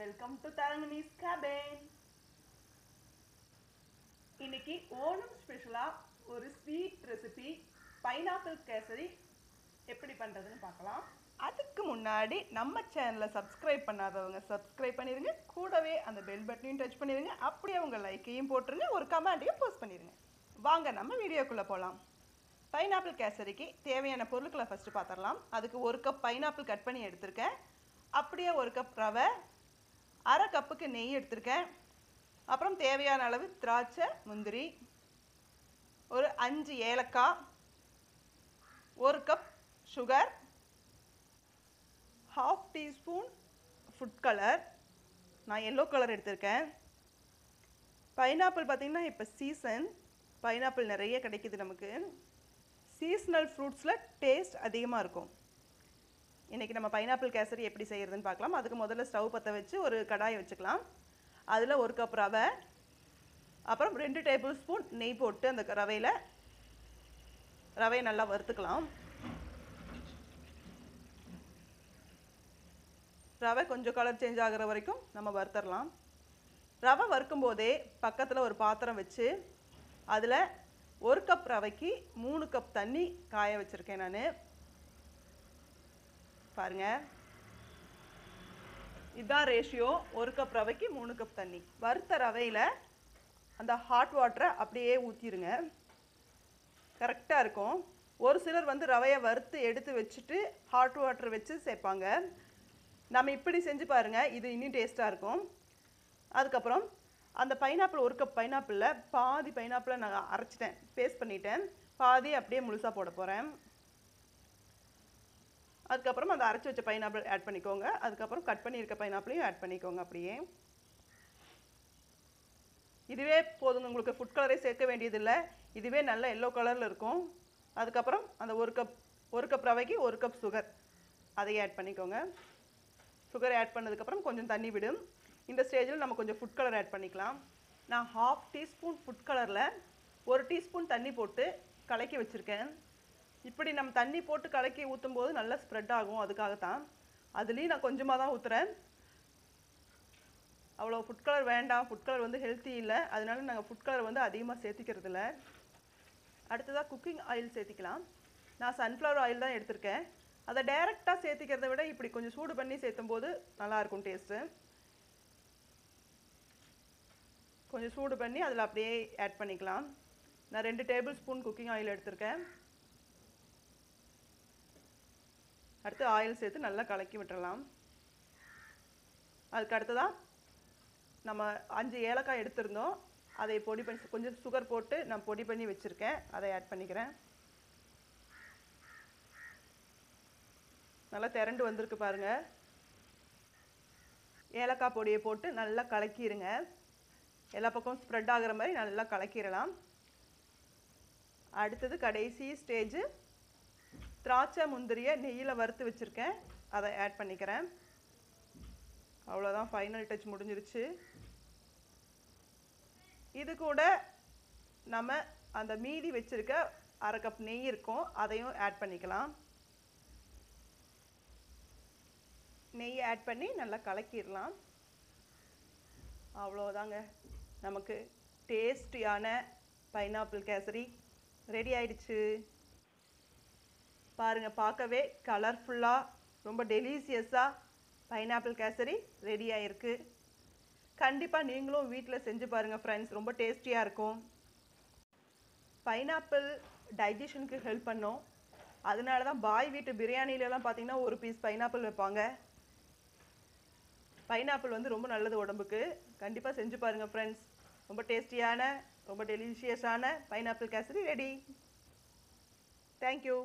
Welcome to தரங்கனிஸ் cabin இன்னைக்கு ஓணம் ஸ்பெஷலாக ஒரு ஸ்வீட் ரெசிபி பைனாப்பிள் கேசரி எப்படி பண்ணுறதுன்னு பார்க்கலாம். அதுக்கு முன்னாடி நம்ம சேனலை சப்ஸ்கிரைப் பண்ணாதவங்க சப்ஸ்கிரைப் பண்ணிடுங்க கூடவே அந்த பெல் பட்டனையும் டச் பண்ணிடுங்க அப்படியே உங்கள் லைக்கையும் போட்டுருங்க. ஒரு கமெண்ட்டையும் போஸ்ட் பண்ணிடுங்க வாங்க நம்ம வீடியோக்குள்ளே போகலாம் பைனாப்பிள் கேசரிக்கு தேவையான பொருட்களை ஃபஸ்ட்டு பார்த்துடலாம். அதுக்கு ஒரு கப் பைனாப்பிள் கட் பண்ணி எடுத்திருக்கேன். அப்படியே ஒரு கப் ரவை அரை கப்புக்கு நெய் எடுத்திருக்கேன். அப்புறம் தேவையான அளவு திராட்சை முந்திரி ஒரு அஞ்சு ஏலக்காய் ஒரு cup sugar half teaspoon food colour நான் எல்லோ கலர் எடுத்திருக்கேன். பைனாப்பிள் பார்த்திங்கன்னா இப்போ சீசன் பைனாப்பிள் நிறைய கிடைக்குது நமக்கு. சீஸ்னல் ஃப்ரூட்ஸில் டேஸ்ட் அதிகமாக இருக்கும். இன்றைக்கி நம்ம பைனாப்பிள் கேசரி எப்படி செய்கிறதுன்னு பார்க்கலாம். அதுக்கு முதல்ல ஸ்டவ் பற்ற வச்சு ஒரு கடாயை வச்சுக்கலாம். அதில் ஒரு கப் ரவை அப்புறம் ரெண்டு டேபிள் ஸ்பூன் நெய் போட்டு அந்த ரவையில் ரவையை நல்லா வறுத்துக்கலாம். ரவை கொஞ்சம் கலர் சேஞ்ச் ஆகிற வரைக்கும் நம்ம வறுத்தரலாம். ரவை வறுக்கும் போதே பக்கத்தில் ஒரு பாத்திரம் வச்சு அதில் ஒரு கப் ரவைக்கு மூணு கப் தண்ணி காய வச்சுருக்கேன் நான். பாருங்க. இதுதான் ரேஷியோ ஒரு கப் ரவைக்கு மூணு கப் தண்ணி. வறுத்த ரவையில் அந்த ஹாட் வாட்டரை அப்படியே ஊற்றிடுங்க கரெக்டாக இருக்கும். ஒரு சிலர் வந்து ரவையை வறுத்து எடுத்து வச்சுட்டு ஹாட் வாட்டர் வச்சு சேர்ப்பாங்க. நம்ம இப்படி செஞ்சு பாருங்கள் இது இன்னும் டேஸ்ட்டாக இருக்கும். அதுக்கப்புறம் அந்த பைனாப்பிள் ஒரு கப் பைனாப்பிளில் பாதி பைனாப்பிளை நான் அரைச்சிட்டேன். பேஸ்ட் பண்ணிட்டேன். பாதி அப்படியே முழுசாக போட போகிறேன் அதுக்கப்புறம் அந்த அரைச்சி வச்ச பைனாப்பிள் ஆட் பண்ணிக்கோங்க. அதுக்கப்புறம் கட் பண்ணியிருக்க பைனாப்பிளையும் ஆட் பண்ணிக்கோங்க அப்படியே. இதுவே போதுங்க உங்களுக்கு ஃபுட் கலரே சேர்க்க வேண்டியதில்லை. இதுவே நல்ல எல்லோ கலரில் இருக்கும். அதுக்கப்புறம் அந்த ஒரு கப் ஒரு கப் ரவைக்கு ஒரு கப் சுகர் அதையும் ஆட் பண்ணிக்கோங்க. சுகர் ஆட் பண்ணதுக்கப்புறம் கொஞ்சம் தண்ணி விடும் இந்த ஸ்டேஜில் நம்ம கொஞ்சம் ஃபுட் கலர் ஆட் பண்ணிக்கலாம். நான் ஹாஃப் டீஸ்பூன் ஃபுட் கலரில் ஒரு டீஸ்பூன் தண்ணி போட்டு கலக்கி வச்சுருக்கேன். இப்படி நம்ம தண்ணி போட்டு கலக்கி ஊற்றும் போது நல்லா ஸ்ப்ரெட் ஆகும். அதுக்காகத்தான் அதுலேயும் நான் கொஞ்சமாக தான் ஊற்றுறேன் அவ்வளோ ஃபுட் கலர் வேண்டாம். ஃபுட் கலர் வந்து ஹெல்த்தி இல்லை. அதனால நாங்கள் ஃபுட் கலர் வந்து அதிகமாக சேர்த்திக்கிறது இல்லை அடுத்ததாக குக்கிங் ஆயில் சேர்த்திக்கலாம். நான் சன்ஃப்ளவர் ஆயில் தான் எடுத்திருக்கேன். அதை டைரெக்டாக சேர்த்திக்கிறத விட இப்படி கொஞ்சம் சூடு பண்ணி சேர்த்தும் போது நல்லாயிருக்கும் டேஸ்ட்டு கொஞ்சம் சூடு பண்ணி அதில் அப்படியே ஆட் பண்ணிக்கலாம். நான் ரெண்டு டேபிள் ஸ்பூன் குக்கிங் ஆயில் எடுத்திருக்கேன். அடுத்து ஆயில் சேர்த்து நல்லா கலக்கி விட்டுறலாம். அதுக்கு அடுத்ததாக நம்ம அஞ்சு ஏலக்காய் எடுத்திருந்தோம். அதை பொடி பண்ணி கொஞ்சம் சுகர் போட்டு நான் பொடி பண்ணி வச்சுருக்கேன். அதை ஆட் பண்ணிக்கிறேன். நல்லா திரண்டு வந்திருக்கு பாருங்கள் ஏலக்காய் பொடியை போட்டு நல்லா கலக்கிடுங்க எல்லா பக்கமும் ஸ்ப்ரெட் ஆகிற மாதிரி நல்லா கலக்கிடலாம். அடுத்தது கடைசி ஸ்டேஜு திராட்சை முந்திரியை நெய்யில் வறுத்து வச்சுருக்கேன். அதை ஆட் பண்ணிக்கிறேன். அவ்வளோதான் ஃபைனல் டச் முடிஞ்சிருச்சு. இது கூட நம்ம அந்த மீதி வச்சுருக்க அரை கப் நெய் இருக்கும் அதையும் ஆட் பண்ணிக்கலாம். நெய் ஆட் பண்ணி நல்லா கலக்கிடலாம். அவ்வளோதாங்க நமக்கு டேஸ்டியான பைனாப்பிள் கேசரி ரெடி ஆயிடுச்சு. பாருங்கள் பார்க்கவே கலர்ஃபுல்லாக ரொம்ப டெலிசியஸாக பைனாப்பிள் கேசரி ரெடியாக இருக்குது கண்டிப்பாக நீங்களும் வீட்டில் செஞ்சு பாருங்கள் ஃப்ரெண்ட்ஸ் ரொம்ப டேஸ்டியாக இருக்கும். பைனாப்பிள் டைஜஷனுக்கு ஹெல்ப் பண்ணும். அதனால தான் பாய் வீட்டு பிரியாணிலலாம் பார்த்திங்கன்னா ஒரு பீஸ் பைனாப்பிள் வைப்பாங்க. பைனாப்பிள் வந்து ரொம்ப நல்லது உடம்புக்கு. கண்டிப்பாக செஞ்சு பாருங்கள் ஃப்ரெண்ட்ஸ் ரொம்ப டேஸ்டியான ரொம்ப டெலிஷியஸான pineapple kesari ready thank you